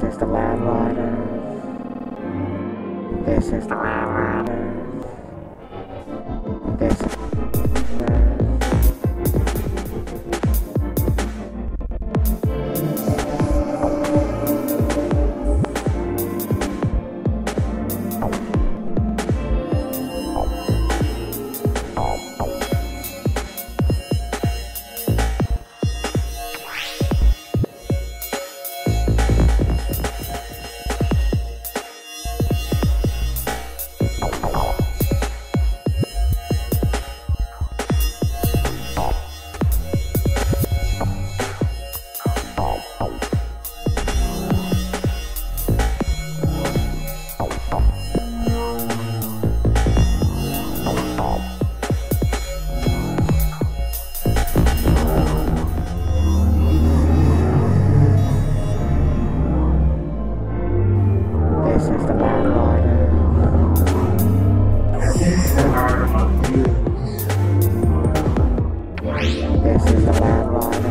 This is the Land Rider. This is the Land This is the Land Rider.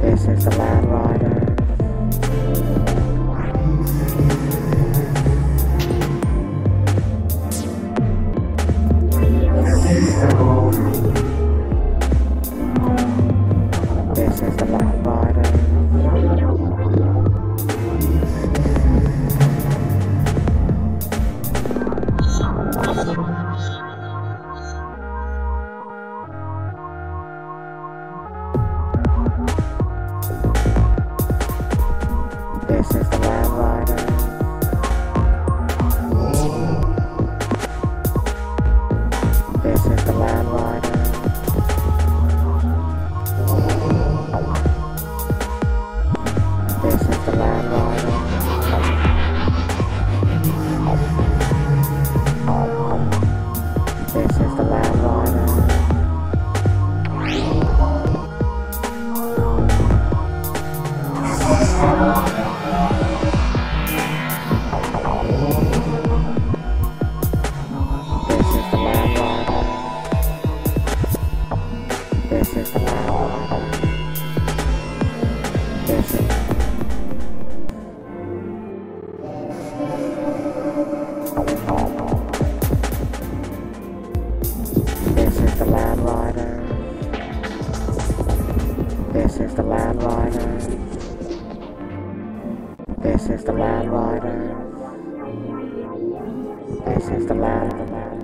This is the Land Rider. This is the Land This is the Land Rider. This is the Land Rider. This is the Land Rider.